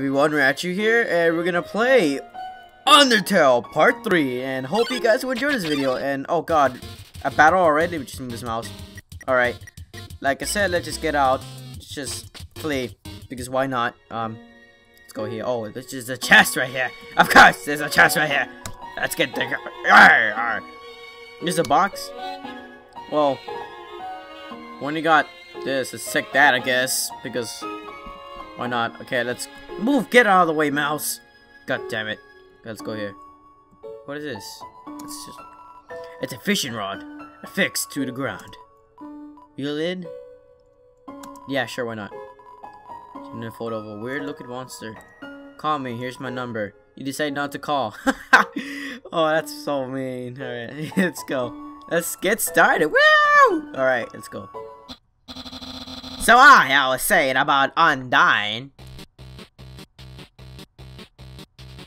everyone, Raichu here, and we're gonna play Undertale Part 3, and hope you guys will enjoy this video, and oh god, a battle already, which is this mouse. Alright, like I said, let's just get out, let's just play, because why not, um, let's go here, oh, this is a chest right here, of course, there's a chest right here, let's get the, there's a box, well, when you got this, it's sick that, I guess, because why not? Okay, let's move. Get out of the way, mouse. God damn it. Let's go here. What is this? It's just... It's a fishing rod. Affixed to the ground. Reel in? Yeah, sure, why not? A photo of a weird looking monster. Call me, here's my number. You decide not to call. oh, that's so mean. Alright, let's go. Let's get started. Woo! Alright, let's go. So I, I was saying about Undyne.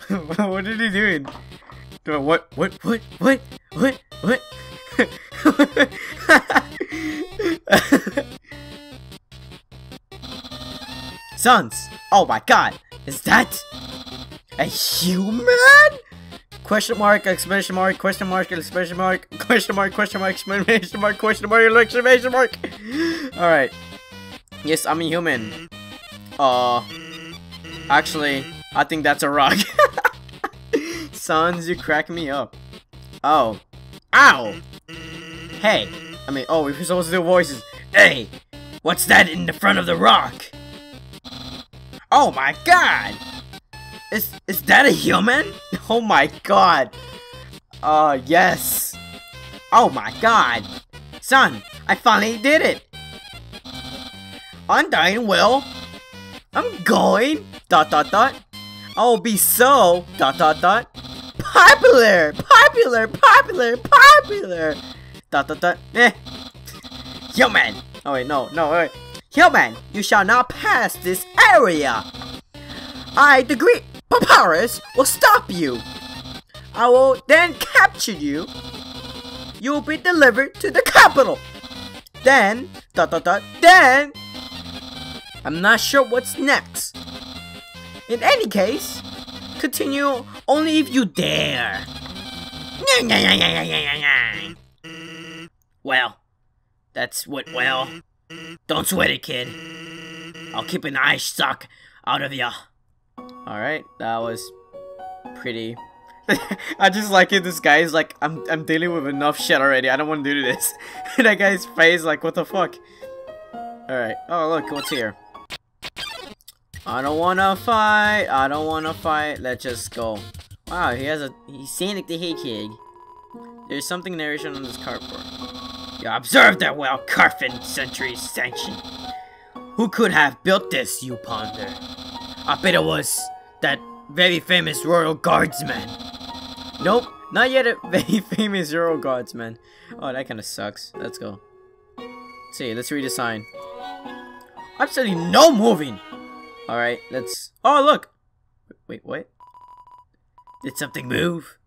what did he doing? What, what, what, what, what, what? Sans! Oh my god! Is that a human? Question mark, exclamation mark, question mark, exclamation mark, question mark, question mark, exclamation mark, question mark, exclamation mark. Alright. Yes, I'm a human. Uh, actually, I think that's a rock. Sans, you crack me up. Oh. Ow! Hey! I mean, oh, we're supposed to do voices. Hey! What's that in the front of the rock? Oh my god! Is, is that a human? Oh my god! Uh, yes! Oh my god! Sans, I finally did it! Undyne well. I'm going. Dot dot dot. I'll be so. Dot dot dot. Popular, popular, popular, popular. Dot dot dot. Eh. Human. Oh wait, no, no, wait. Human, you shall not pass this area. I, the great Papyrus, will stop you. I will then capture you. You will be delivered to the capital. Then, dot dot dot, then I'm not sure what's next. In any case, continue only if you dare. Well, that's what, well, don't sweat it, kid. I'll keep an eye sock out of ya. Alright, that was pretty... I just like it, this guy is like, I'm, I'm dealing with enough shit already, I don't want to do this. that guy's face, like, what the fuck? Alright, oh look, what's here? I don't wanna fight. I don't wanna fight. Let's just go. Wow, he has a he's Sonic the Hedgehog. There's something narration on this cardboard. You observe that well, Carfin Century Sanction. Who could have built this, you ponder? I bet it was that very famous royal guardsman. Nope, not yet a very famous royal guardsman. Oh, that kind of sucks. Let's go. Let's see, let's read sign. Absolutely no moving. Alright, let's... Oh, look! Wait, what? Did something move?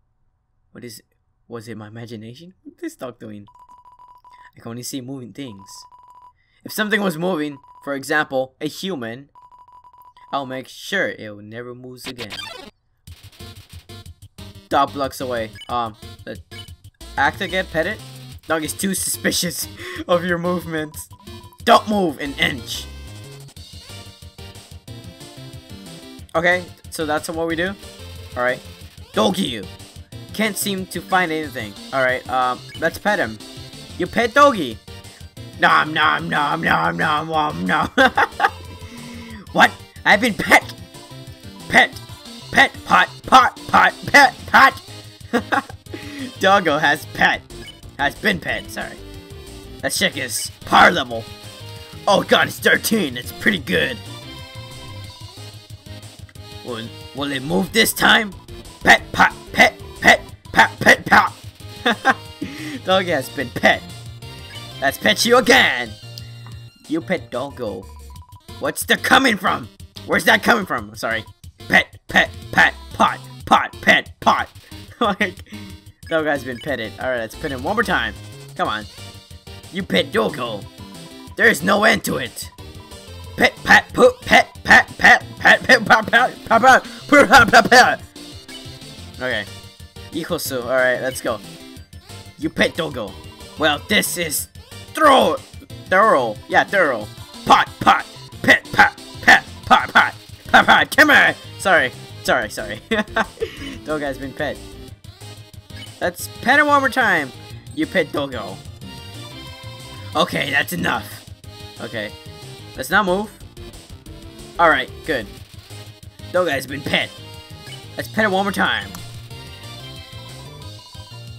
What is it? Was it my imagination? What is this dog doing? I can only see moving things. If something was moving, for example, a human, I'll make sure it will never moves again. Dog blocks away. Um, the act again, pet it. Dog is too suspicious of your movements. Don't move an inch. Okay, so that's what we do? Alright. Doggy! Can't seem to find anything. Alright, um, let's pet him. You pet Doggy! Nom nom nom nom nom nom nom. what? I've been pet! Pet! Pet! Pot! Pot! Pot! Pet! Pot! Doggo has pet. Has been pet, sorry. Let's check his power level. Oh god, it's 13. It's pretty good. Will, will it move this time? Pet, pat, pet, pet, pat, pet, pat. Dog has been pet. Let's pet you again. You pet doggo. What's the coming from? Where's that coming from? Sorry. Pet, pet, pet, pot, pot, pet, pot. like, has been petted. Alright, let's pet him one more time. Come on. You pet doggo. There's no end to it. Pet, pat, poop, pet, Okay. To. Alright, let's go. You pet doggo. Well, this is throw thorough. Yeah, thorough. Pot, pot, pet, pot, pet, pot, pot, pot, pot. Come here. Sorry, sorry, sorry. Doggo has been pet. Let's pet him one more time. You pet doggo. Okay, that's enough. Okay, let's not move. All right, good. Doggo has been pet. Let's pet it one more time.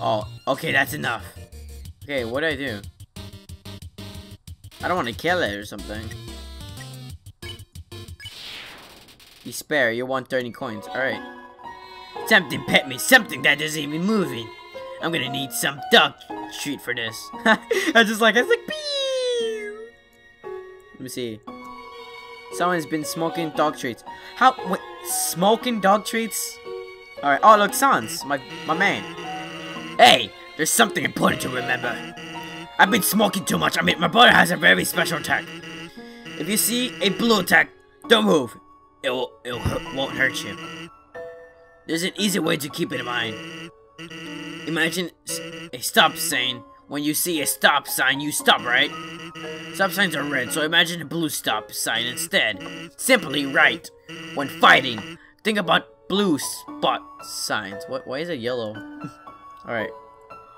Oh, okay, that's enough. Okay, what do I do? I don't want to kill it or something. You spare, you want 30 coins. Alright. Something pet me, something that isn't even moving. I'm gonna need some dog treat for this. I just like, I was like, Pew! Let me see. Someone's been smoking dog treats. How, wait, smoking dog treats? Alright, oh look, Sans, my, my man. Hey, there's something important to remember. I've been smoking too much. I mean, my brother has a very special attack. If you see a blue attack, don't move. It will, it will won't hurt you. There's an easy way to keep it in mind. Imagine a stop sign. When you see a stop sign, you stop, right? Stop signs are red, so imagine a blue stop sign instead. Simply right. When fighting, think about blue spot signs. What? Why is it yellow? Alright.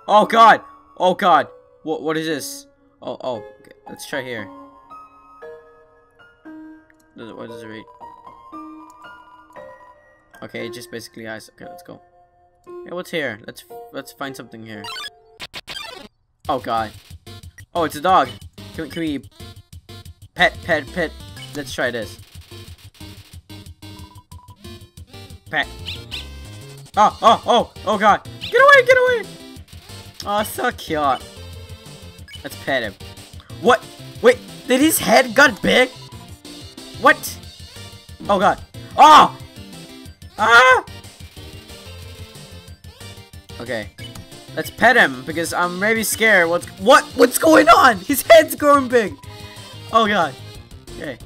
Oh god! Oh god! What what is this? Oh oh okay. let's try here. What does it read? Okay, it just basically has okay, let's go. Hey, what's here? Let's let's find something here. Oh god. Oh, it's a dog. Can we, can we pet pet pet let's try this. Pet. Oh, oh, oh, oh god. Get away, get away! Oh, so cute. Let's pet him. What? Wait, did his head got big? What? Oh god. Oh! Ah! Okay. Let's pet him because I'm maybe scared. What's what? What's going on? His head's growing big. Oh god. Okay.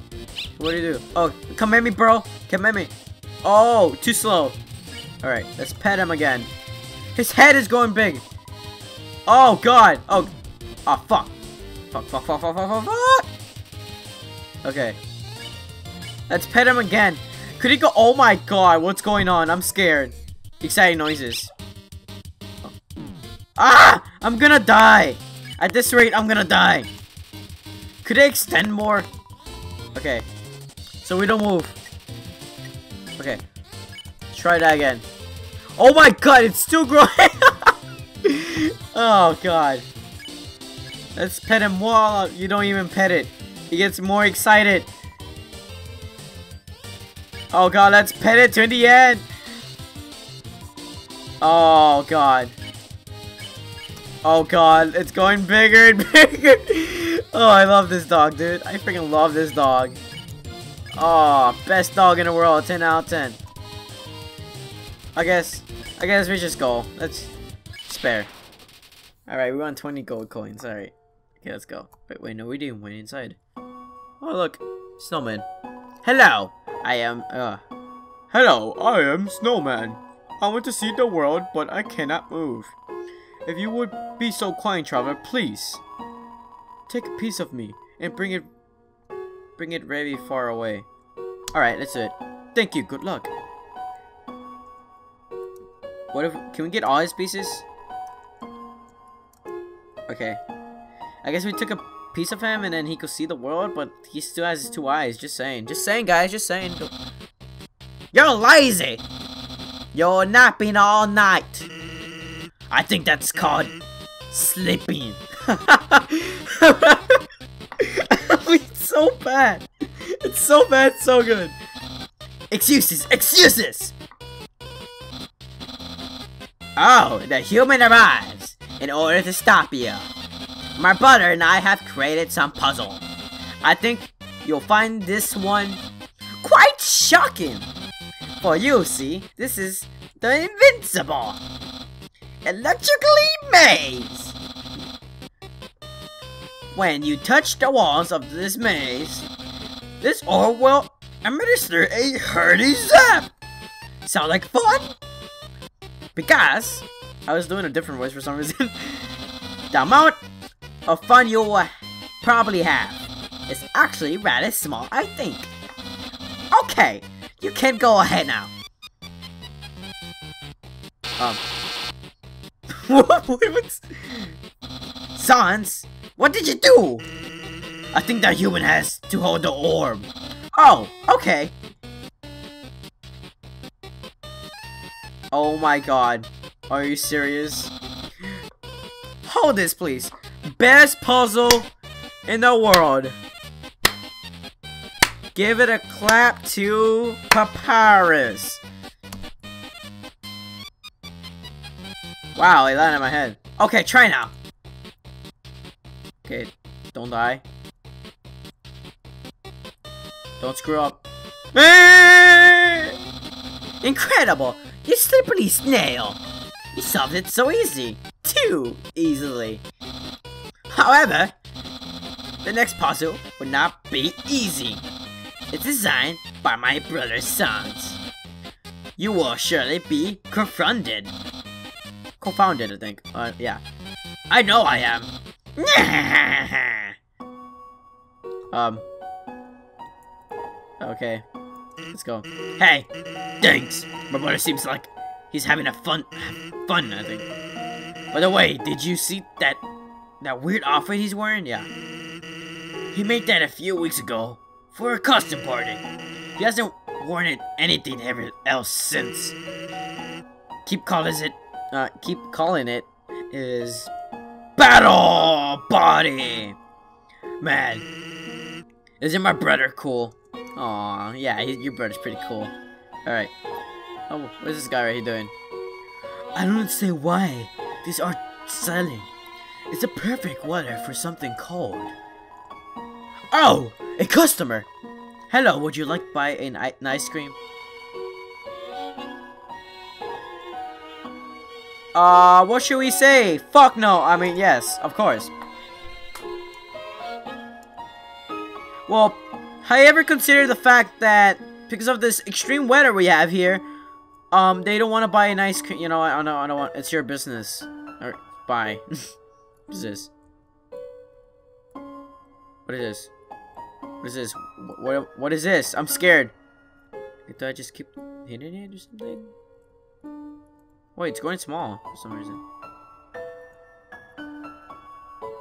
What do you do? Oh, come at me, bro. Come at me. Oh, too slow. All right, let's pet him again. His head is going big. Oh, God. Oh. Oh, fuck. Fuck, fuck, fuck, fuck, fuck, fuck, fuck. Okay. Let's pet him again. Could he go? Oh my god, what's going on? I'm scared. Exciting noises. Ah! I'm gonna die! At this rate, I'm gonna die. Could I extend more? Okay. So we don't move. Okay. Let's try that again. Oh my god, it's still growing! oh god. Let's pet him while you don't even pet it. He gets more excited. Oh god, let's pet it to the end. Oh god. Oh god, it's going bigger and bigger. Oh, I love this dog, dude. I freaking love this dog. Oh, best dog in the world, 10 out of 10. I guess I guess we just go. Let's spare. Alright, we want 20 gold coins. Alright. Okay, let's go. Wait, wait, no, we didn't wait inside. Oh, look. Snowman. Hello! I am, uh... Hello, I am Snowman. I want to see the world, but I cannot move. If you would be so kind, traveler, please. Take a piece of me and bring it... Bring it very far away. Alright, do it. Thank you, good luck. What if, can we get all his pieces? Okay. I guess we took a piece of him and then he could see the world, but he still has his two eyes. Just saying. Just saying, guys. Just saying. You're lazy! You're napping all night. I think that's called sleeping. it's so bad. It's so bad, so good. Excuses, excuses! Oh, the human arrives in order to stop you. My brother and I have created some puzzle. I think you'll find this one quite shocking. For you, see, this is the Invincible Electrically Maze. When you touch the walls of this maze, this orb will administer a hearty zap. Sound like fun? Because I was doing a different voice for some reason. the amount of fun you will probably have is actually rather small, I think. Okay, you can go ahead now. Um. What? What's... Sans, what did you do? I think that human has to hold the orb. Oh, okay. Oh my god. Are you serious? Hold this, please. Best puzzle in the world. Give it a clap to Papyrus. Wow, it landed on my head. Okay, try now. Okay, don't die. Don't screw up. Eh! Incredible! You slippery snail! You solved it so easy. Too easily. However, the next puzzle would not be easy. It's designed by my brother's sons. You will surely be confronted. Confounded, I think. Uh, yeah. I know I am. um. Okay. Let's go. Hey! Thanks! My brother seems like he's having a fun... fun, I think. By the way, did you see that... that weird outfit he's wearing? Yeah. He made that a few weeks ago for a custom party. He hasn't worn it anything ever else since. Keep calling it... Uh, keep calling it is... Battle Body! Man, isn't my brother cool? Aw, yeah, he, your brother's pretty cool. Alright. Oh, what's this guy right here doing? I don't say why. These are selling. It's a perfect weather for something cold. Oh, a customer. Hello, would you like to buy an, an ice cream? Uh, what should we say? Fuck no. I mean, yes, of course. Well, have you ever considered the fact that because of this extreme weather we have here, um, they don't want to buy an ice cream. You know, I don't, I don't want. It's your business. Or buy. what is this? What is this? What is this? What, what is this? I'm scared. Do I just keep hitting it or something? Wait, it's going small for some reason.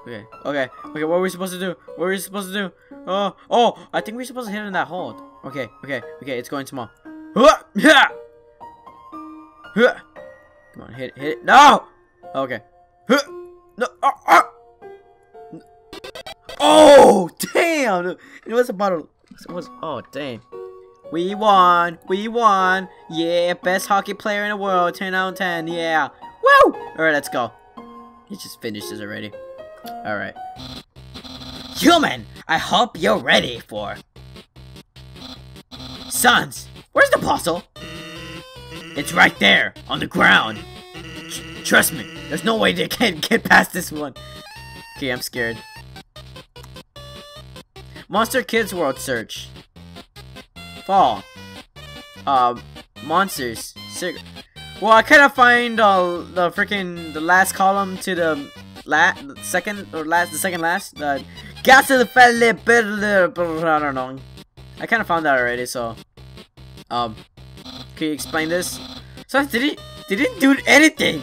Okay, okay, okay, what are we supposed to do? What are we supposed to do? Oh, oh, I think we're supposed to hit in that hold. Okay, okay, okay, it's going small. Come on, hit it, hit it. No! Okay. No, oh, oh! Oh, damn! It was a, it was, oh, dang. We won! We won! Yeah, best hockey player in the world, 10 out of 10, yeah! Woo! Alright, let's go. He just finished this already. Alright. Human, I hope you're ready for... Sans, where's the puzzle? It's right there, on the ground. Tr trust me, there's no way they can get past this one. Okay, I'm scared. Monster Kids World Search. Fall. Uh, monsters. Sig well, I kind of find uh, the freaking the last column to the last, second or last, the second last. The gas of the belly, I don't know. I kind of found that already. So, um, can you explain this? So did he didn't do anything.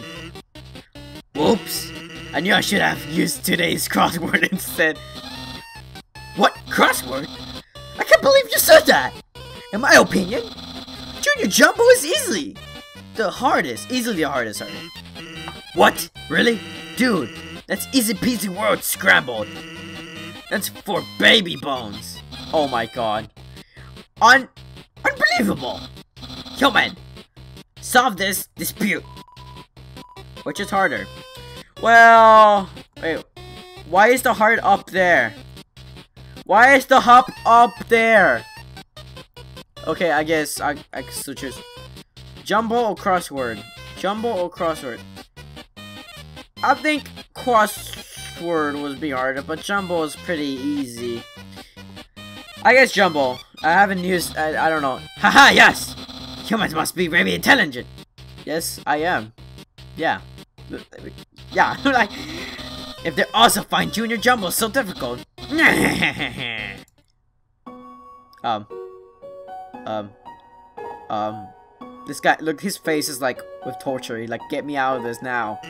Whoops! I knew I should have used today's crossword instead. What crossword? I can't believe you said that. In my opinion, Junior Jumbo is easily the hardest. Easily the hardest, sorry. What? Really? Dude, that's easy peasy world scrambled. That's for baby bones. Oh my god. Un unbelievable. Yo man, solve this dispute. Which is harder? Well, wait. Why is the heart up there? Why is the hop up there? Okay, I guess I, I can still choose. Jumbo or crossword? Jumbo or crossword? I think crossword would be harder, but Jumbo is pretty easy. I guess Jumbo. I haven't used, I, I don't know. Haha, yes! Humans must be very intelligent. Yes, I am. Yeah. Yeah, like, if they also find Junior Jumbo so difficult. um. Um. Um. This guy, look, his face is like with torture. He like, get me out of this now.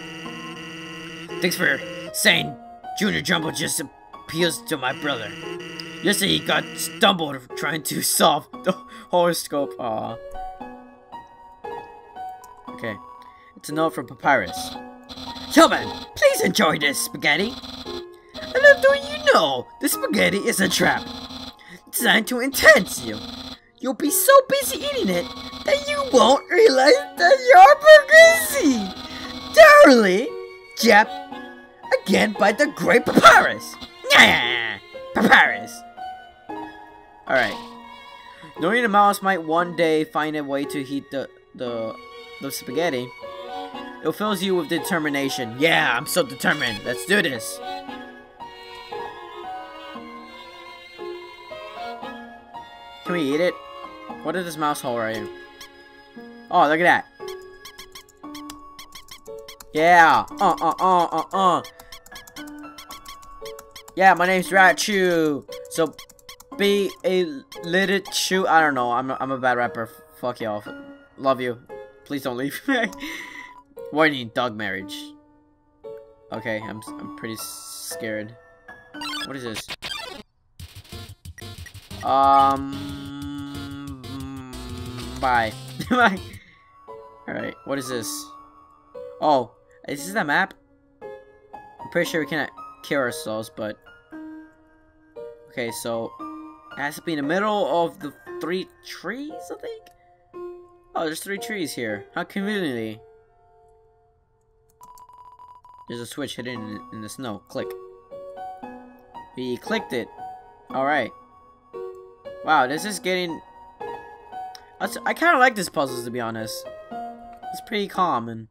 Thanks for saying Junior Jumbo just appeals to my brother. Yesterday he got stumbled trying to solve the horoscope. Aw. Okay. It's a note from Papyrus. Human, please enjoy this spaghetti. And do you know, this spaghetti is a trap designed to entice you. You'll be so busy eating it that you won't realize that you're progressing. Thoroughly, Jap, again by the great Papyrus. Papyrus. Alright. Knowing the mouse might one day find a way to heat the, the, the spaghetti, it fills you with determination. Yeah, I'm so determined. Let's do this. Can we eat it? What is this mouse hole right here? Oh, look at that. Yeah. Uh, uh, uh, uh, uh. Yeah, my name's Raichu. So, be a little chew. I don't know. I'm a, I'm a bad rapper. Fuck y'all. Love you. Please don't leave. Warning, dog marriage. Okay, I'm, I'm pretty scared. What is this? Um, bye. bye. Alright, what is this? Oh, is this the map? I'm pretty sure we cannot kill ourselves, but... Okay, so... It has to be in the middle of the three trees, I think? Oh, there's three trees here. How conveniently. There's a switch hidden in, in the snow. Click. We clicked it. Alright. Wow, this is getting... I kind of like this puzzles, to be honest. It's pretty common.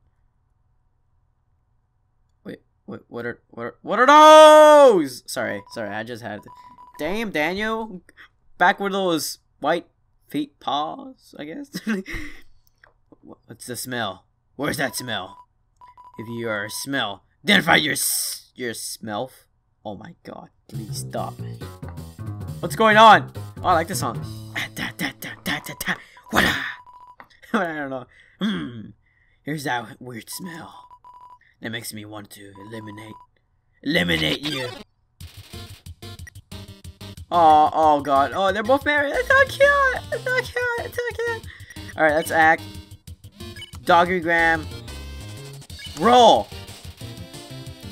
Wait, wait, what are, what are, what are those? Sorry, sorry, I just had to... Damn, Daniel. Back with those white feet paws, I guess. What's the smell? Where's that smell? If you are a smell, identify your your smell. Oh my god, please stop. What's going on? Oh, I like this song. What? I don't know. Hmm. Here's that weird smell. That makes me want to eliminate, eliminate you. Oh, oh god. Oh, they're both married. It's not cute. It's not cute. It's not cute. All right, let's act. Doggy Graham. Roll.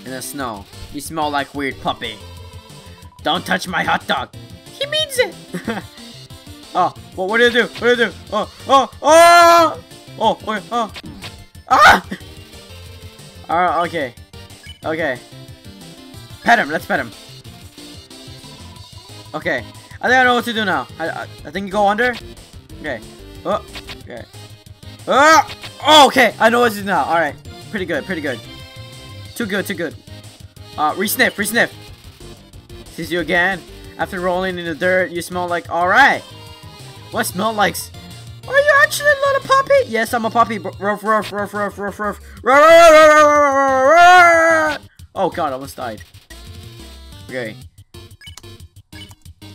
In the snow. You smell like weird puppy. Don't touch my hot dog. He means it. oh, what do you do? What do you do? Oh, oh, oh! Oh, okay, oh. Ah! Alright, okay. Okay. Pet him, let's pet him. Okay. I think I know what to do now. I, I, I think you go under. Okay. Oh, okay. Ah! Oh, okay. I know what to do now. Alright. Pretty good, pretty good. Too good, too good. Uh, re-sniff, re-sniff. Sees you again. After rolling in the dirt, you smell like, alright. What smell like? Are you actually a little puppy? Yes, I'm a puppy. Ruff, ruff, ruff, ruff, ruff, ruff. Oh god, I almost died. Okay.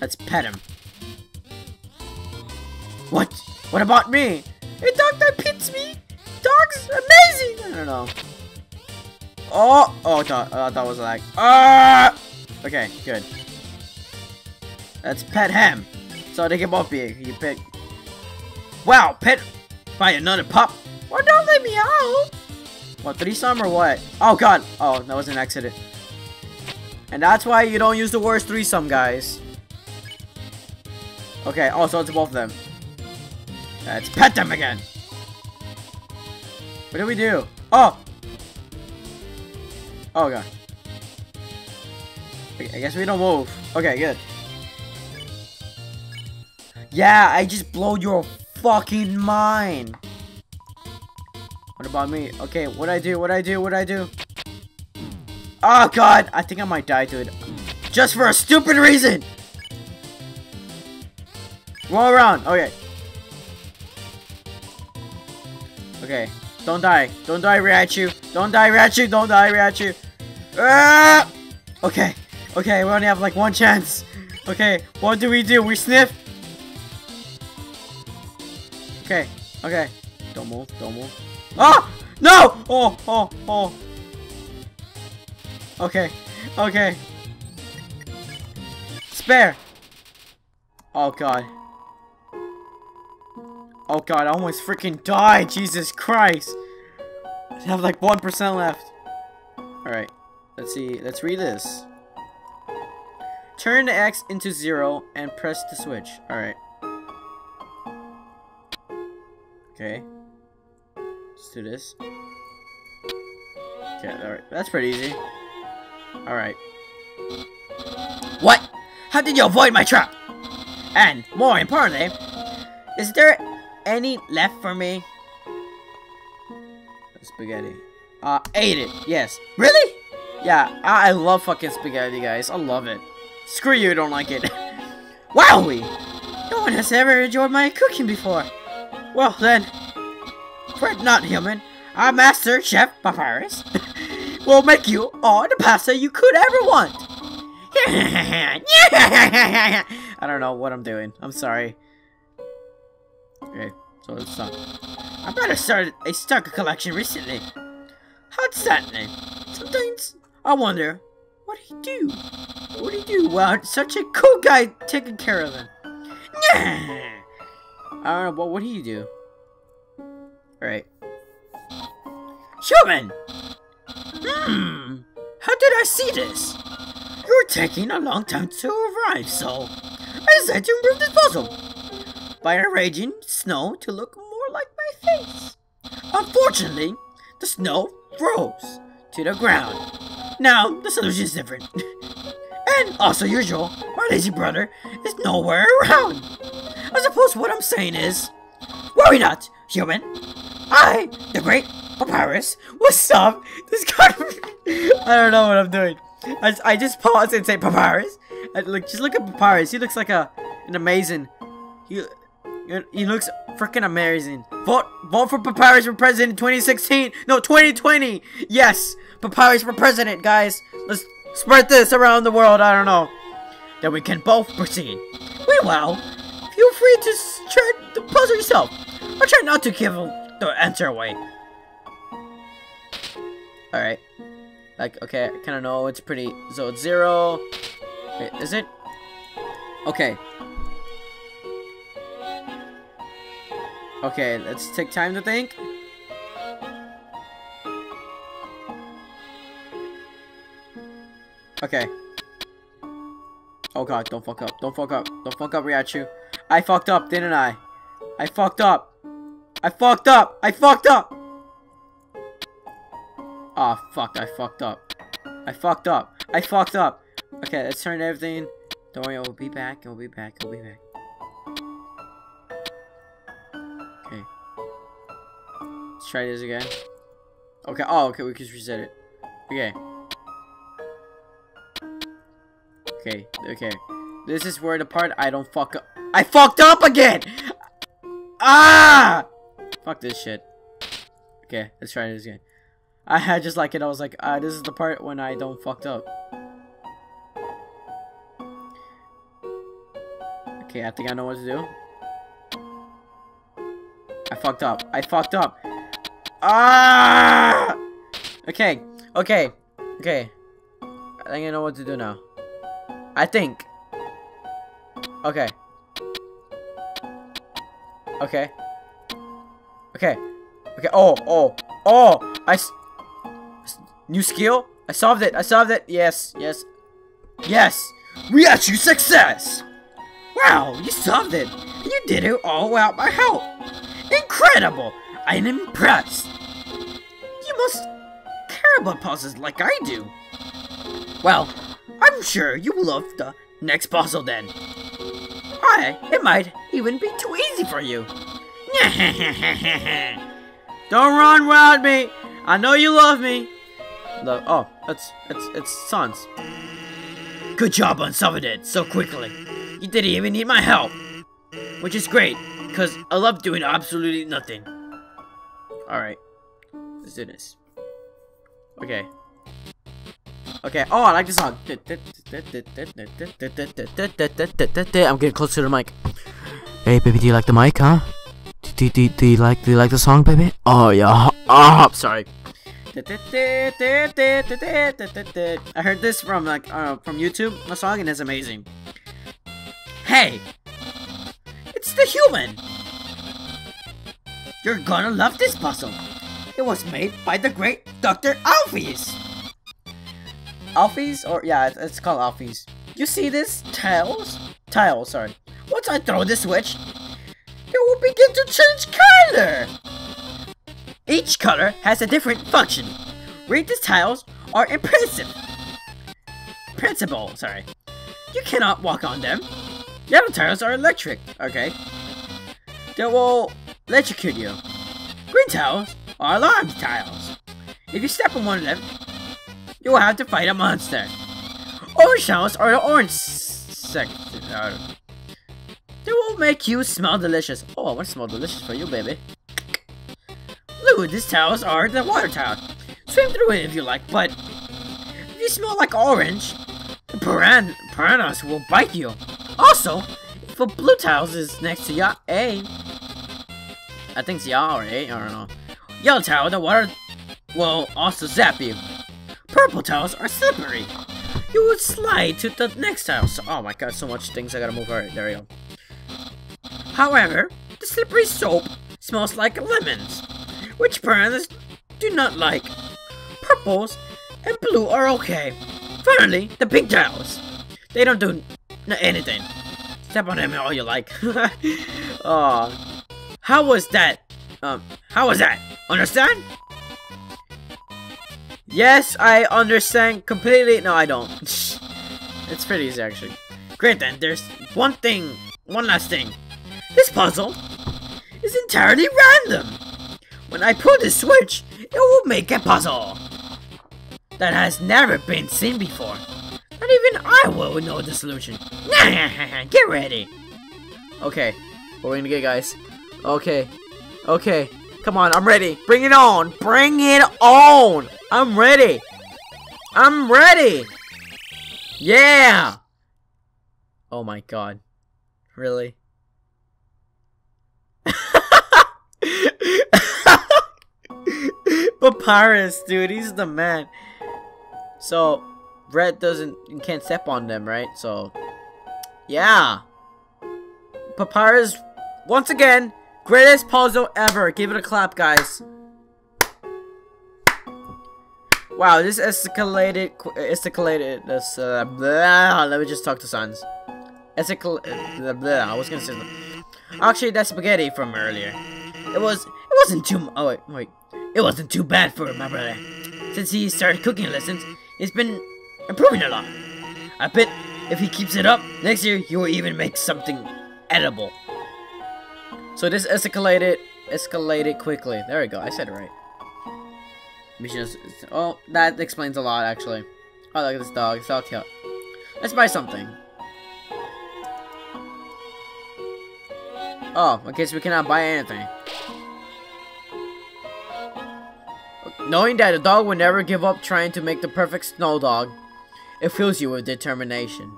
Let's pet him. What? What about me? A dog that pits me? Dog's amazing! I don't know. Oh! Oh, thought, I thought was like... Ah! Okay, good. Let's pet him. So they can both be. You pick. Wow, pet by another pup. Well, don't let me out. What, threesome or what? Oh, God. Oh, that was an accident. And that's why you don't use the words threesome, guys. Okay, oh, so it's both of them. Let's pet them again. What do we do? Oh! Oh, God. I guess we don't move. Okay, good. Yeah, I just blowed your fucking mind. What about me? Okay, what I do? What I do? What I do? Oh, God. I think I might die, dude. Just for a stupid reason. Roll around. Okay. Okay. Don't die. Don't die, Raichu. Don't die, Raichu. Don't die, Raichu. Ah! Okay. Okay, we only have like one chance. Okay, what do we do? We sniff? Okay. Okay. Don't move. Don't move. Ah! No! Oh, oh, oh. Okay. Okay. Spare. Oh god. Oh god, I almost freaking died. Jesus Christ. I have like 1% left. Alright. Let's see. Let's read this. Turn the X into zero and press the switch. Alright. Okay. Let's do this. Okay, alright. That's pretty easy. Alright. What? How did you avoid my trap? And, more importantly, is there any left for me? Spaghetti. Uh, ate it. Yes. Really? Yeah, I, I love fucking spaghetti, guys. I love it. Screw you, don't like it. Wowie! No one has ever enjoyed my cooking before. Well then, fret not, human. Our master chef, Papyrus, will make you all the pasta you could ever want. I don't know what I'm doing. I'm sorry. Okay, so it's done. I better start a stock collection recently. How's that name? Sometimes I wonder what he do. What do he do? Wow, such a cool guy taking care of him. I don't know, what do you do? Alright. Human! Hmm, how did I see this? You're taking a long time to arrive, so I decided to improve this puzzle by arranging snow to look more like my face. Unfortunately, the snow froze to the ground. Now, the solution is different. and also usual, my lazy brother is nowhere around. I suppose what I'm saying is, worry not, human. I, the great Papyrus, will up? this kind I don't know what I'm doing. I, I just pause and say Papyrus. I look, just look at Papyrus. He looks like a an amazing. He he looks freaking amazing. Vote vote for Papyrus for president in 2016. No, 2020. Yes, Papyrus for president, guys. Let's spread this around the world. I don't know. Then we can both proceed. Meanwhile, feel free to try the puzzle yourself. I'll try not to give the answer away. Alright. Like, okay, I kind of know it's pretty... So, it's zero... Wait, is it? Okay. Okay, let's take time to think. Okay. Oh god, don't fuck up. Don't fuck up. Don't fuck up, Raichu. I fucked up, didn't I? I fucked up. I fucked up. I fucked up. Oh, fuck. I fucked up. I fucked up. I fucked up. Okay, let's turn everything. Don't worry, I'll be back. I'll be back. I'll be back. Okay. Let's try this again. Okay. Oh, okay. We can reset it. Okay. Okay. Okay. This is where the part I don't fuck up. I fucked up again! Ah! Fuck this shit. Okay, let's try this again. I had just like it, I was like, uh, this is the part when I don't fucked up. Okay, I think I know what to do. I fucked up. I fucked up. Ah! Okay, okay, okay. I think I know what to do now. I think. Okay. Okay. Okay. Okay. Oh, oh, oh! I. New skill? I solved it. I solved it. Yes, yes. Yes! We achieved success! Wow, you solved it. You did it all without my help. Incredible! I'm impressed. You must care about puzzles like I do. Well, I'm sure you will love the next puzzle then. Hi, it might even be too easy for you. Don't run without me. I know you love me. Oh, it's it's it's Sans. Good job on solving it so quickly. You didn't even need my help. which is great, because I love doing absolutely nothing. Alright, let's do this. Okay. Okay, oh, I like this song. I'm getting closer to the mic. Hey, baby, do you like the mic, huh? Do, do, do you like do you like the song, baby? Oh yeah. Oh, sorry. I heard this from like uh, from YouTube, a song, and it's amazing. Hey, it's the human. You're gonna love this puzzle. It was made by the great Dr. Alphys. Alphys, or yeah, it's called Alfie's. You see this tiles? Tile, sorry. Once I throw the switch, it will begin to change color. Each color has a different function. Read these tiles are impressive. Principle, sorry. You cannot walk on them. Yellow tiles are electric, okay? They will electrocute you. Green tiles are alarm tiles. If you step on one of them, you will have to fight a monster. Orange tiles are the orange section. Uh, they will make you smell delicious. Oh, I want to smell delicious for you, baby. Blue, these towels are the water towel. Swim through it if you like, but if you smell like orange, the piran piranhas will bite you. Also, if a blue towel is next to ya A, I think it's ya or A, I don't know. Yellow towel, the water will also zap you. Purple towels are slippery. You would slide to the next tile. So, oh my god, so much things I gotta move. Alright, there we go. However, the slippery soap smells like lemons, which piranhas do not like. Purples and blue are okay. Finally, the pink tiles. They don't do anything. Step on them all you like. oh, how was that? Um, how was that? Understand? Yes, I understand completely. No, I don't. it's pretty easy, actually. Great, then. There's one thing, one last thing. This puzzle is entirely random. When I pull this switch, it will make a puzzle that has never been seen before. Not even I will know the solution. get ready. Okay, what are we're gonna get, guys. Okay, okay. Come on, I'm ready. Bring it on. Bring it on. I'm ready. I'm ready. Yeah. Oh my god. Really? Papyrus, dude, he's the man. So, Red doesn't can't step on them, right? So, yeah. Papyrus, once again, greatest puzzle ever. Give it a clap, guys. Wow, this escalated, escalated, this, uh, blah, let me just talk to Sans. Escalated, blah, I was gonna say Actually, that spaghetti from earlier. It was, it wasn't too, oh wait, wait. It wasn't too bad for my brother. Since he started cooking lessons, he's been improving a lot. I bet if he keeps it up, next year he will even make something edible. So this escalated, escalated quickly. There we go, I said it right. Oh, that explains a lot, actually. Oh, look at this dog. It's all cute. Let's buy something. Oh, okay, so we cannot buy anything. Knowing that a dog will never give up trying to make the perfect snow dog, it fills you with determination.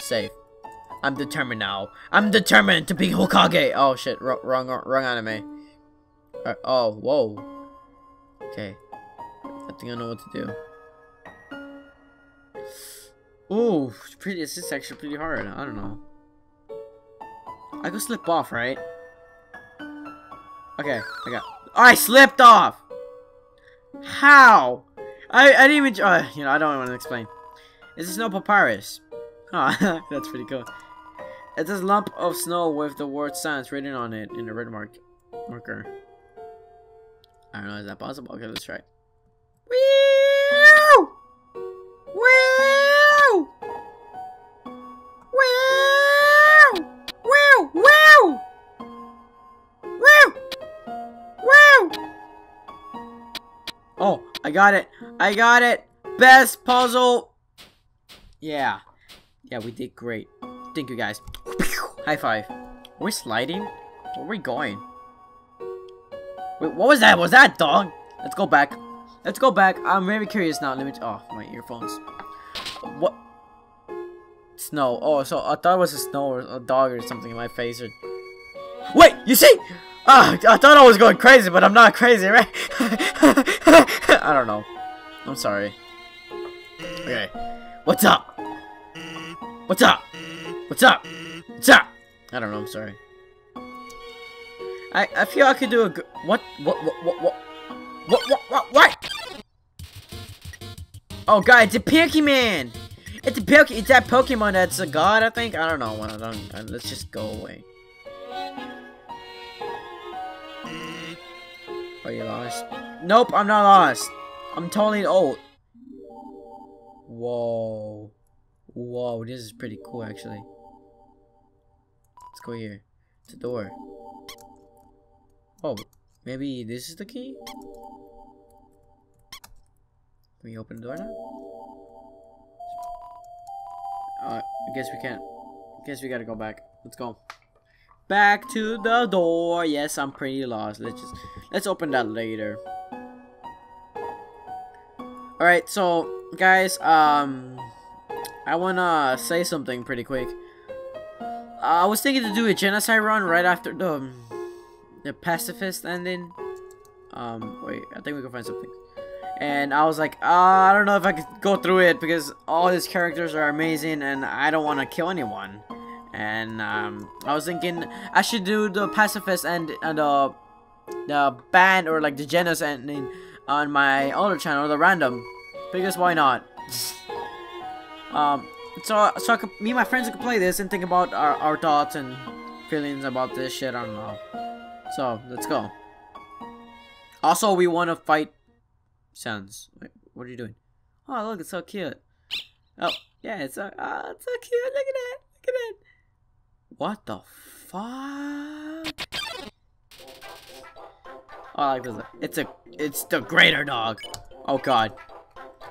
Safe. I'm determined now. I'm determined to be Hokage. Oh shit, wrong, wrong, wrong anime. Uh, oh, whoa. Okay. I think I know what to do. Oh, pretty. This is actually pretty hard. I don't know. I could slip off, right? Okay, I got. I slipped off. How? I I didn't even. Uh, you know, I don't want to explain. Is this no papyrus? Oh, that's pretty cool. It's this lump of snow with the word science written on it in a red mark marker. I don't know. Is that possible? Okay, let's try. Woo! Woo! Woo! Woo! Woo! Woo! Woo! Oh, I got it. I got it. Best puzzle. Yeah. Yeah, we did great. Thank you guys. High five. Are we sliding? Where are we going? Wait, what was that? Was that dog? Let's go back. Let's go back. I'm very curious now. Let me. Oh, my earphones. What? Snow. Oh, so I thought it was a snow or a dog or something in my face. Or... Wait, you see? Ah, I thought I was going crazy, but I'm not crazy, right? I don't know. I'm sorry. Okay. What's up? What's up? What's up? What's up? I don't know. I'm sorry. I I feel I could do a good. What? What? What? What? What? What? What? What? What? Oh god, it's a Pokemon! It's a Poke. It's that Pokemon that's a god. I think. I don't know. Uh, let's just go away. Are you lost? Nope, I'm not lost. I'm totally old. Whoa. Whoa, this is pretty cool actually. Let's go here. It's a door. Oh, maybe this is the key? Can we open the door now? Uh, I guess we can't. I guess we gotta go back. Let's go. Back to the door. Yes, I'm pretty lost. Let's just let's open that later. All right, so guys, um, I wanna say something pretty quick. Uh, I was thinking to do a genocide run right after the um, the pacifist ending. Um, wait, I think we can find something. And I was like, uh, I don't know if I could go through it because all these characters are amazing and I don't want to kill anyone. And um, I was thinking I should do the pacifist and, and uh, the band or like the genus ending on my other channel, the random, because why not? um, so so I could, me and my friends could play this and think about our, our thoughts and feelings about this shit. I don't know. So let's go. Also, we want to fight Sans. Wait, what are you doing? Oh, look, it's so cute. Oh, yeah, it's so, oh, it's so cute. Look at that. Look at that. What the fuck? Oh, I like this. It's a, it's the greater dog. Oh god.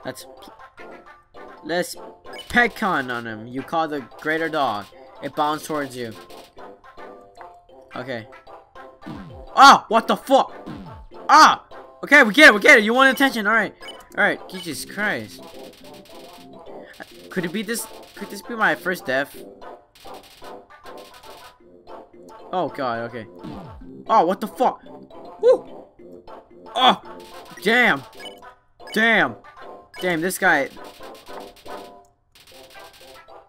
Let's, let's peck on on him. You call the greater dog. It bounds towards you. Okay. Ah, what the fuck? Ah! Okay, we get it, we get it. You want attention, alright. Alright, Jesus Christ. Could it be this, could this be my first death? Oh god, okay. Oh, what the fuck? Woo! Oh! Damn! Damn! Damn, this guy...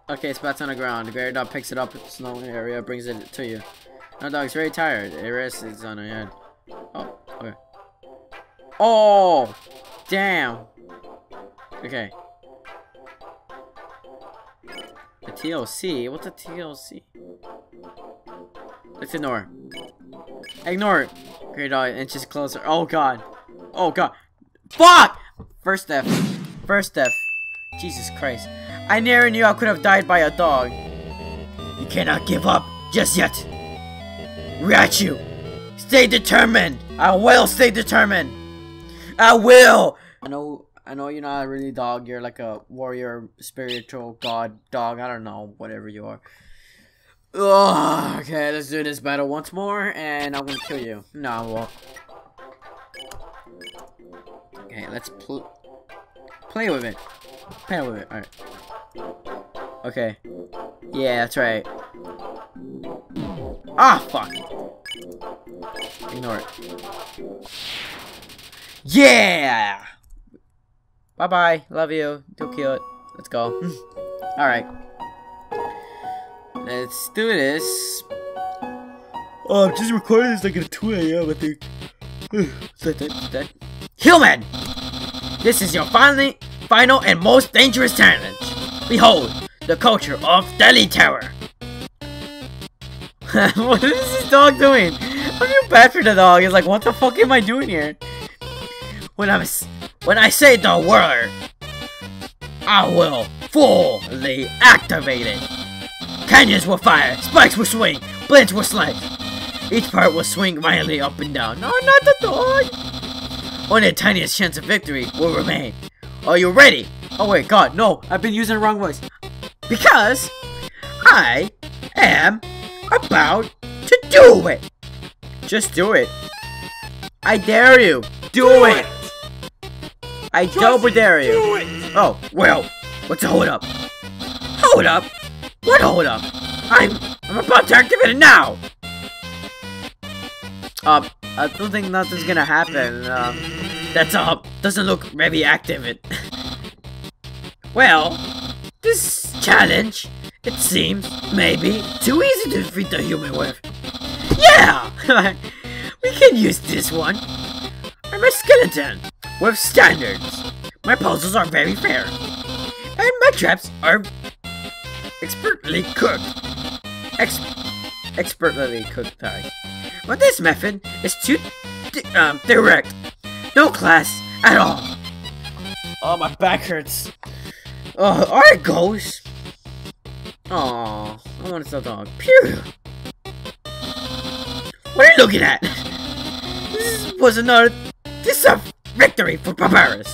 Okay, spots on the ground. The dog picks it up in the snow area, brings it to you. No dog's very tired. It rests on her head. Oh, okay. Oh! Damn! Okay. The TLC? What's a TLC? Let's ignore. Ignore it. Great dog inches closer. Oh god. Oh god. Fuck! First death. First death. Jesus Christ. I never knew I could have died by a dog. You cannot give up just yet. Raichu! Stay determined! I will stay determined! I will! I know I know you're not a really dog, you're like a warrior, spiritual god, dog, I don't know, whatever you are. Ugh, okay, let's do this battle once more, and I'm gonna kill you. No, I won't. Okay, let's pl play with it. Play with it, alright. Okay. Yeah, that's right. Ah, fuck. Ignore it. Yeah! Bye-bye. Love you. Too cute. Let's go. Alright. Let's do this. Oh, I'm just recording this like at 2 a.m. I think. that, that, that. Human! This is your finally, final and most dangerous challenge. Behold, the culture of Deadly Terror. what is this dog doing? I feel bad for the dog. He's like, what the fuck am I doing here? When I'm, when I say the word, I will fully activate it. Canyons will fire, spikes will swing, blades will slide. Each part will swing violently up and down. No, not the dog! Only the tiniest chance of victory will remain. Are you ready? Oh wait, god, no, I've been using the wrong voice. Because I am about to do it! Just do it. I dare you. Do, do it. it. I Just double dare you. Do it. Oh, well, what's a hold up? Hold up? What hold up? I'm I'm about to activate it now. Um, I don't think nothing's gonna happen. Um, that's uh doesn't look very active. well, this challenge, it seems, maybe too easy to defeat the human with. Yeah! we can use this one. I'm a skeleton with standards. My puzzles are very fair. And my traps are expertly cooked. Ex expertly cooked, sorry. But this method is too um, direct. No class at all. Oh, my back hurts. Oh, alright, goes. Oh, I want to sell dog. Pew! What are you looking at? This was another... This is a victory for Papyrus.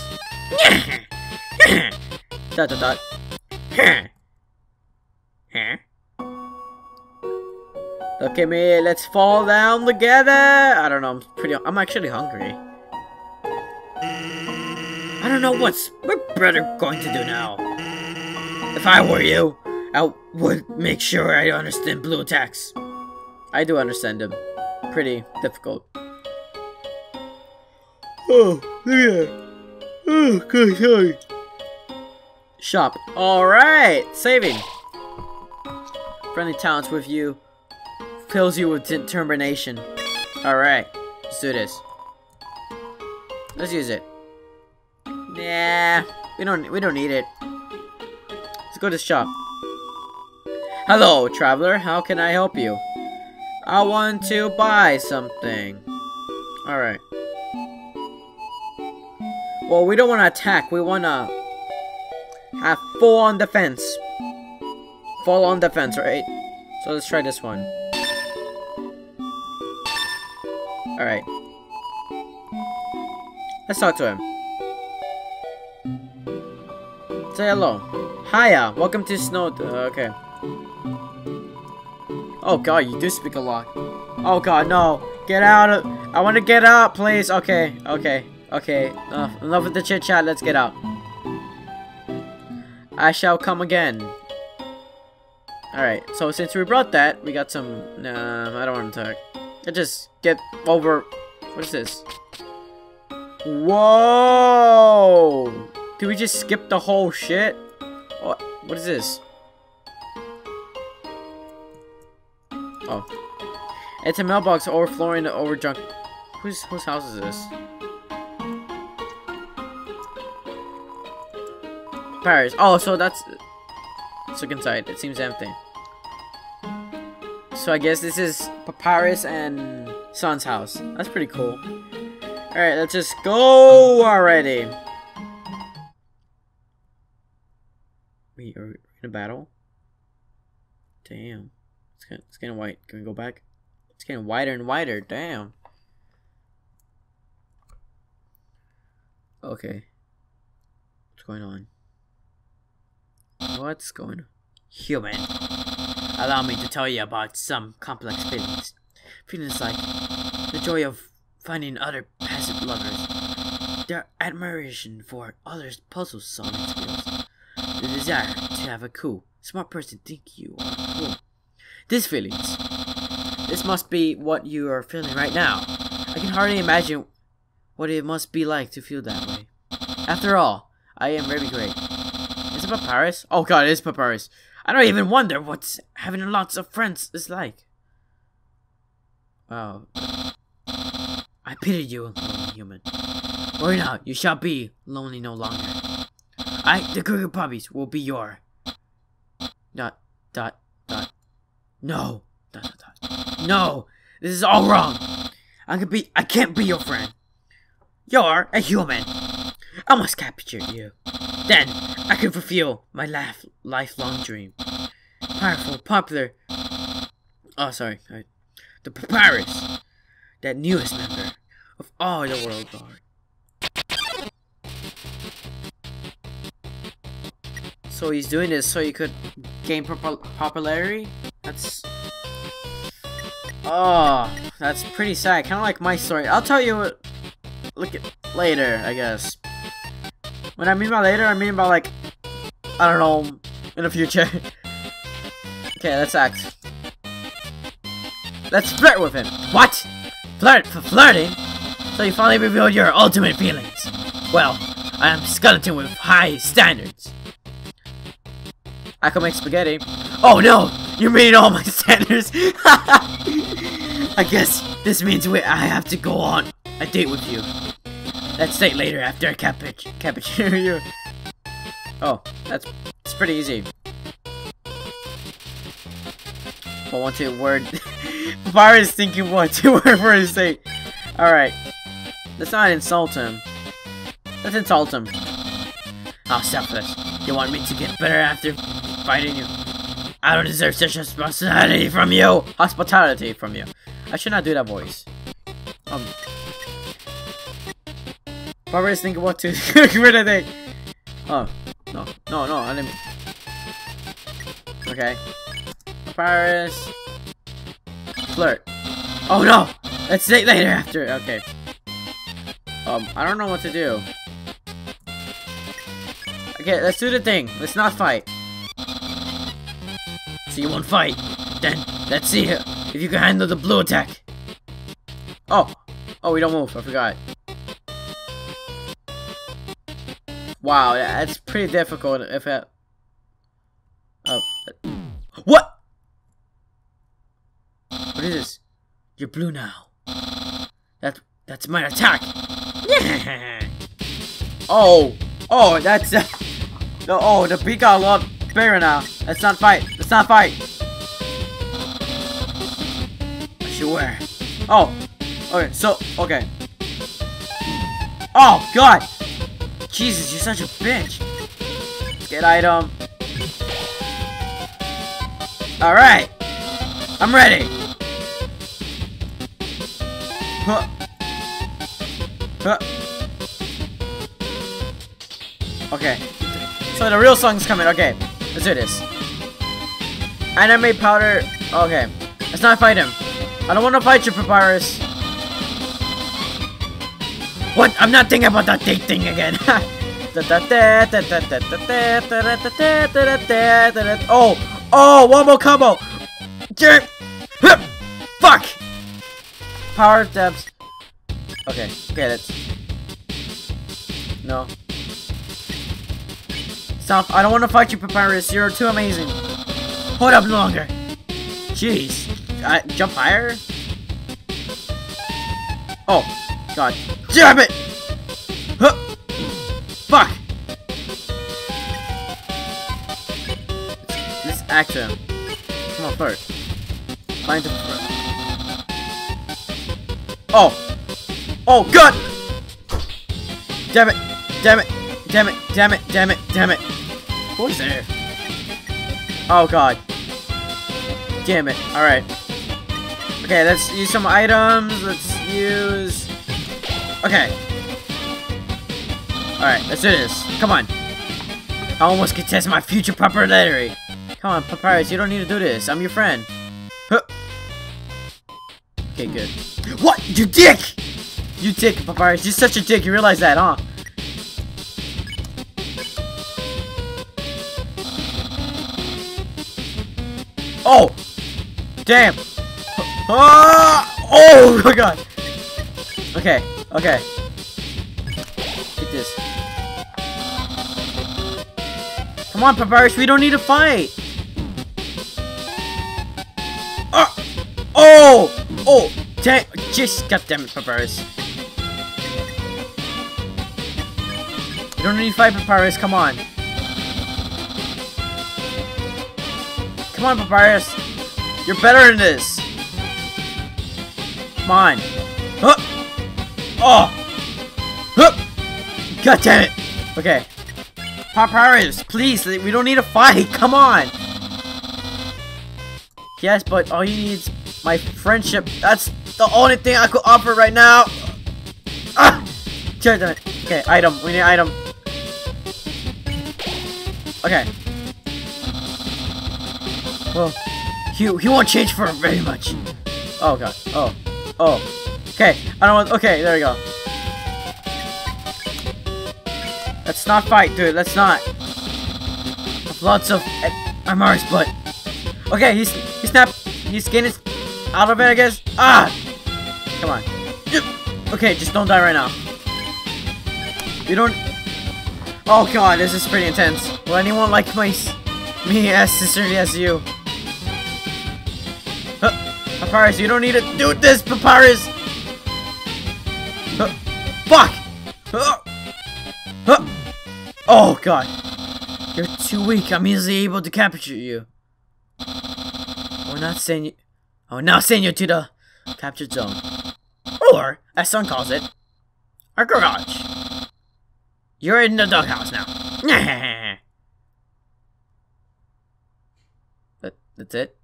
dot dot dot. Huh? Look at me, let's fall down together! I don't know, I'm pretty- I'm actually hungry. I don't know what's my brother going to do now. If I were you, I would make sure I understand blue attacks. I do understand them. Pretty difficult. Oh, yeah. Oh, good, sorry. Shop. Alright, saving. Friendly talents with you fills you with determination. Alright, let's do this. Let's use it. Nah, we don't we don't need it. Let's go to the shop. Hello, traveler. How can I help you? I want to buy something. Alright. Well, we don't want to attack. We want to have full on defense. Full on defense, right? So let's try this one. Alright. Let's talk to him. Say hello. Hiya, welcome to Snow... Uh, okay. Oh god, you do speak a lot. Oh god, no. Get out of... I want to get out, please. Okay, okay, okay. Enough, enough with the chit-chat, let's get out. I shall come again. Alright, so since we brought that, we got some... Nah, I don't want to talk. Let's just get over... What is this? Whoa! Did we just skip the whole shit? What? What is this? Oh. It's a mailbox overflowing over junk. Whose whose house is this? Paris. Oh, so that's... Let's look inside. It seems empty. So I guess this is Papyrus and Sans' house. That's pretty cool. Alright, let's just go already. Wait, are we in a battle? Damn. It's getting, white. Can we go back? It's getting wider and wider. Damn. Okay. What's going on? What's going on? Human. Allow me to tell you about some complex feelings. Feelings like the joy of finding other passive lovers, their admiration for others' puzzle solving skills, the desire to have a cool, smart person think you are cool. These feelings. This must be what you are feeling right now. I can hardly imagine what it must be like to feel that way. After all, I am very great. Is it Papyrus? Oh god, it is Papyrus. I don't even wonder what having lots of friends is like. Wow. I pity you, lonely human. Worry not, you shall be lonely no longer. I, the Cougar Puppies, will be your... Dot, dot. No. No! This is all wrong! I can be- I can't be your friend! You're a human! I must capture you. Then, I can fulfill my life lifelong dream. Powerful, popular... Oh, sorry. The Papyrus! That newest member of all the Royal Guard. So he's doing this so he could gain popularity? That's... Oh, that's pretty sad. Kind of like my story. I'll tell you what. Look at later, I guess. When I mean by later, I mean by like, I don't know, in the future. okay, let's act. Let's flirt with him. What? Flirt for flirting? So you finally revealed your ultimate feelings. Well, I am skeleton with high standards. I can make spaghetti. Oh no! You're meeting all my standards! I guess this means we I have to go on a date with you. Let's date later after I capuch cappuccino you. Oh, that's it's pretty easy. But one two word Papyrus thinking one two word for his say. Alright. Let's not insult him. Let's insult him. I'll Oh, selfless. You want me to get better after fighting you? I don't deserve such hospitality from you! Hospitality from you. I should not do that voice. Um. Barbara's thinking what to get rid of they. Oh. No. No, no, I didn't Okay. Papyrus. Flirt. Oh no! Let's date later after. Okay. Um, I don't know what to do. Okay, let's do the thing. Let's not fight. So you won't fight. Then, let's see if you can handle the blue attack. Oh! Oh, we don't move. I forgot. Wow, that's pretty difficult if it... Oh. What? What is this? You're blue now. That, that's my attack. oh! Oh, that's... Uh, oh, the beak got a lot bigger now. Let's not fight. Not fight. Sure. Oh. Okay, so, okay. Oh, God! Jesus, you're such a bitch. Get item. Alright. I'm ready. Huh. Huh. Okay. So the real song's coming. Okay. Let's do this. Anime powder. Okay. Let's not fight him. I don't want to fight you, Papyrus. What? I'm not thinking about that date thing again. oh! Oh! One more combo! Fuck! Power depths. Okay. Okay, that's... No. Stop. I don't want to fight you, Papyrus. You're too amazing. Hold up longer. Jeez. Uh, jump higher? Oh. God. Damn it! Huh. Fuck! Act him. Come on, first. Find the... Oh! Oh, God! Damn it! Damn it! Damn it! Damn it! Damn it! Damn it! Who's there? Oh, God. Damn it. Alright. Okay, let's use some items. Let's use... Okay. Alright, let's do this. Come on. I almost could test my future popularity. Come on, Papyrus, you don't need to do this. I'm your friend. Huh. Okay, good. What? You dick! You dick, Papyrus. You're such a dick. You realize that, huh? Damn! Ah! Oh my god! Okay, okay. Get this. Come on, Papyrus, we don't need to fight! Ah! Oh! Oh! Dang! Just goddammit, Papyrus. You don't need to fight, Papyrus, come on. Come on, Papyrus. You're better than this. Come on. Huh. Oh. Huh. God damn it. Okay. Papyrus, please. We don't need a fight. Come on. Yes, but all you need is my friendship. That's the only thing I could offer right now. Ah. Okay, item. We need item. Okay. Well, he, he won't change for very much. Oh god. Oh. Oh. Okay. I don't want. Okay, there we go. Let's not fight, dude. Let's not. Lots of MRs, but okay. He's he snapped. He's getting out of it, I guess. Ah! Come on. Okay, just don't die right now. You don't. Oh god, this is pretty intense. Will anyone like my me as sincerely as you? Papyrus, you don't need to do this, Papyrus! Uh, fuck! Uh, uh, oh, God. You're too weak. I'm easily able to capture you. We're not sending you... I will now send you to the captured zone. Or, as some calls it, our garage. You're in the doghouse now. that, that's it?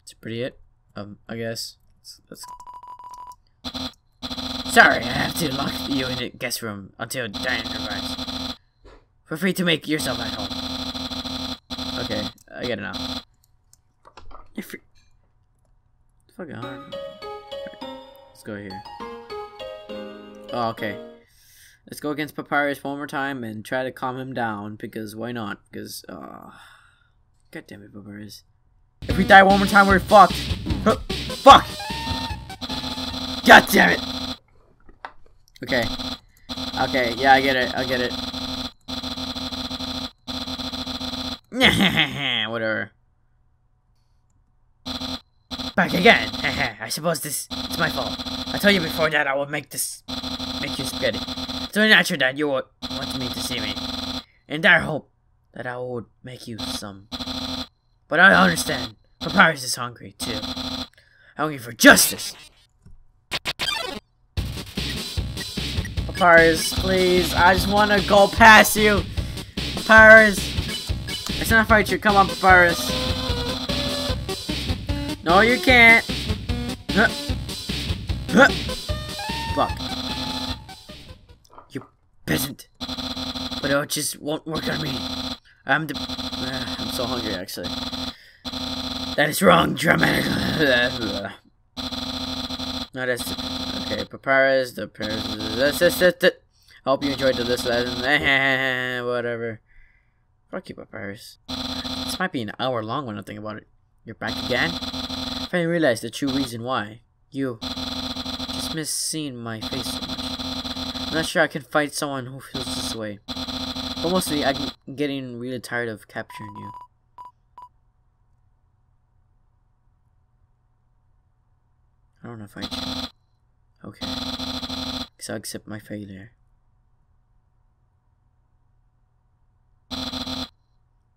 That's pretty it? Um, I guess. Let's... Sorry, I have to lock you in the guest room until Undyne arrives. Feel free to make yourself at home. Okay, I get it now. You're free. Fucking hard. Right, let's go here. Oh, okay. Let's go against Papyrus one more time and try to calm him down because why not? Because, uh, God damn it, Papyrus. If we die one more time, we're fucked. Fuck! God damn it! Okay. Okay, yeah, I get it, I get it. Whatever. Back again! I suppose this is my fault. I told you before that I would make this... make you spaghetti. It's only natural that you would want me to see me. And I hope that I would make you some. But I understand. Papyrus is hungry, too. Hungry for justice! Papyrus, please. I just want to go past you. Papyrus. It's not fight you. Come on, Papyrus. No, you can't. Huh. Huh. Fuck. You peasant. But it just won't work on me. I'm the... I'm so hungry, actually. That is wrong, dramatic. Not as okay. Papyrus, the that's that. Hope you enjoyed this lesson. Whatever. Fuck you, Papyrus. This might be an hour long when I think about it. You're back again? I finally realized the true reason why. You just miss seeing my face so much. I'm not sure I can fight someone who feels this way. But mostly, I'm getting really tired of capturing you. I don't know if I can. Okay. Because I accept my failure.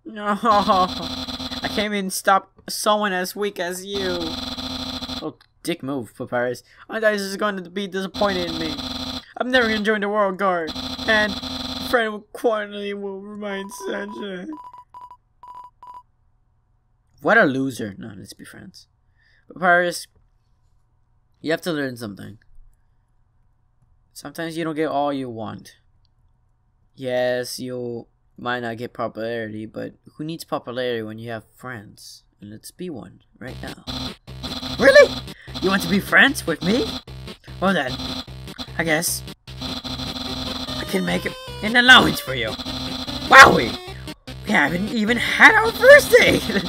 No! I can't even stop someone as weak as you! Oh, dick move, Papyrus. This is going to be disappointed in me. I'm never gonna join the Royal Guard. And friend quietly will remain such What a loser. No, let's be friends. Papyrus, you have to learn something. Sometimes you don't get all you want. Yes, you might not get popularity, but who needs popularity when you have friends? And let's be one right now. Really? You want to be friends with me? Well then, I guess I can make an allowance for you. Wowie! We haven't even had our first date!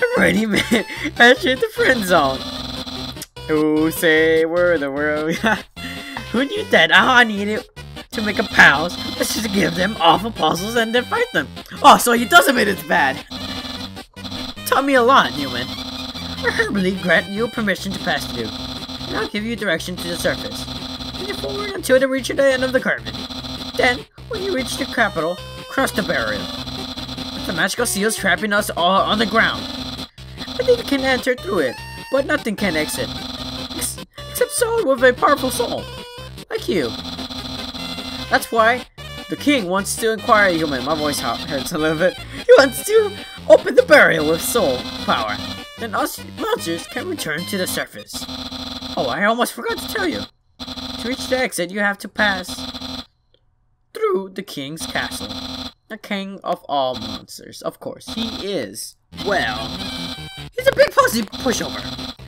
I'm already entered the friend zone. Who say we're the world? Who knew that all I needed to make a pals was just give them awful puzzles and then fight them? Oh, so he doesn't mean it's bad. Taught me a lot, human. I humbly grant you permission to pass through, and I'll give you direction to the surface. Move forward until you reach the end of the curve. Then, when you reach the capital, cross the barrier. With the magical seals trapping us all on the ground. I think you can enter through it, but nothing can exit someone with a powerful soul, like you. That's why the king wants to inquire human. My voice hurts a little bit. He wants to open the barrier with soul power. Then us monsters can return to the surface. Oh, I almost forgot to tell you. To reach the exit, you have to pass through the king's castle. The king of all monsters, of course. He is, well, he's a big pussy pushover.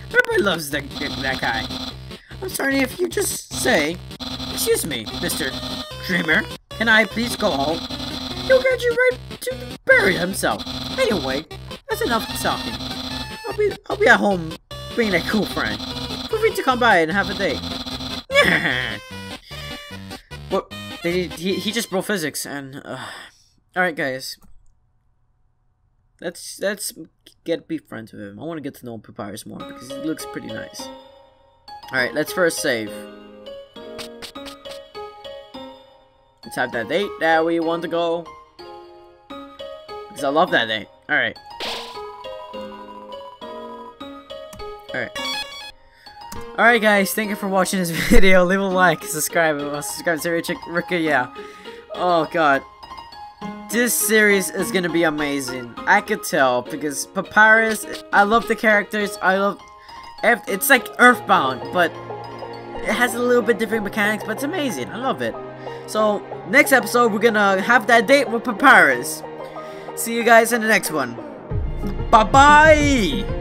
Everybody loves that, that guy. I'm sorry if you just say, Excuse me, Mr. Dreemurr, can I please go home? He'll get you right to bury himself. Anyway, that's enough talking. I'll be I'll be at home being a cool friend. Feel free to come by and have a date. what? He, he, he just broke physics and... Uh, Alright guys. Let's let's get be friends with him. I want to get to know Papyrus more because he looks pretty nice. Alright, let's first save. Let's have that date that we want to go. Because I love that date. Alright. Alright. Alright guys, thank you for watching this video. Leave a like, subscribe, uh, subscribe to Richard Ricka, uh, yeah. Oh god. This series is gonna be amazing. I could tell because Papyrus, I love the characters. I love, it's like Earthbound, but it has a little bit different mechanics, but it's amazing. I love it. So next episode, we're gonna have that date with Papyrus. See you guys in the next one. Bye bye.